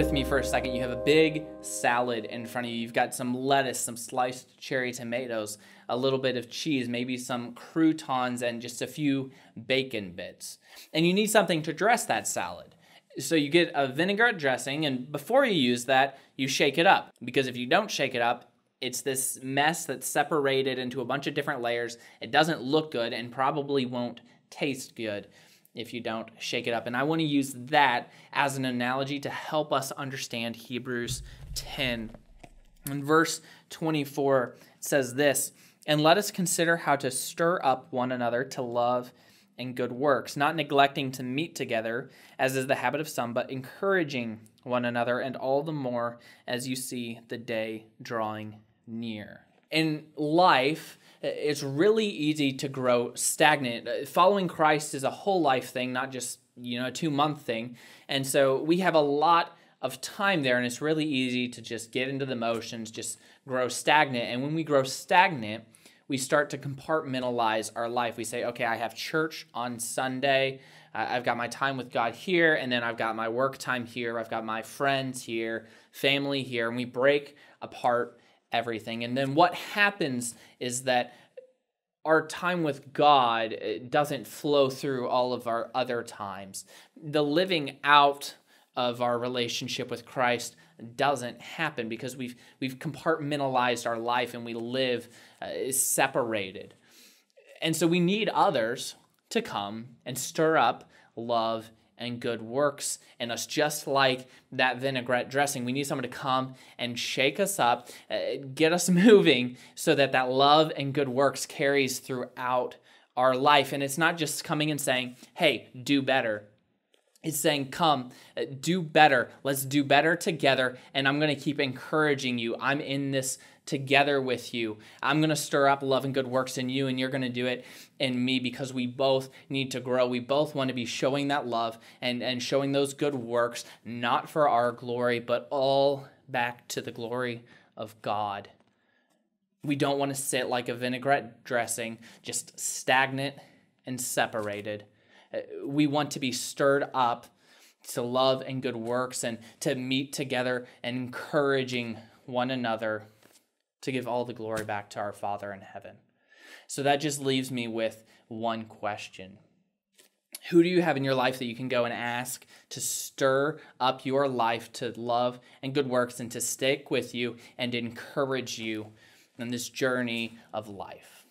with me for a second. You have a big salad in front of you. You've got some lettuce, some sliced cherry tomatoes, a little bit of cheese, maybe some croutons, and just a few bacon bits. And you need something to dress that salad. So you get a vinaigrette dressing, and before you use that, you shake it up. Because if you don't shake it up, it's this mess that's separated into a bunch of different layers. It doesn't look good and probably won't taste good if you don't shake it up. And I want to use that as an analogy to help us understand Hebrews 10. In verse 24, says this And let us consider how to stir up one another to love and good works, not neglecting to meet together, as is the habit of some, but encouraging one another, and all the more as you see the day drawing near. In life, it's really easy to grow stagnant. Following Christ is a whole life thing, not just, you know, a 2-month thing. And so we have a lot of time there and it's really easy to just get into the motions, just grow stagnant. And when we grow stagnant, we start to compartmentalize our life. We say, okay, I have church on Sunday. I've got my time with God here, and then I've got my work time here. I've got my friends here, family here, and we break apart everything. And then what happens is that our time with God doesn't flow through all of our other times. The living out of our relationship with Christ doesn't happen because we've we've compartmentalized our life and we live uh, separated. And so we need others to come and stir up love and good works in us, just like that vinaigrette dressing. We need someone to come and shake us up, uh, get us moving, so that that love and good works carries throughout our life. And it's not just coming and saying, hey, do better. It's saying, come, uh, do better. Let's do better together. And I'm going to keep encouraging you. I'm in this together with you. I'm going to stir up love and good works in you, and you're going to do it in me because we both need to grow. We both want to be showing that love and, and showing those good works, not for our glory, but all back to the glory of God. We don't want to sit like a vinaigrette dressing, just stagnant and separated. Uh, we want to be stirred up to love and good works and to meet together and encouraging one another to give all the glory back to our Father in heaven. So that just leaves me with one question. Who do you have in your life that you can go and ask to stir up your life to love and good works and to stick with you and encourage you in this journey of life?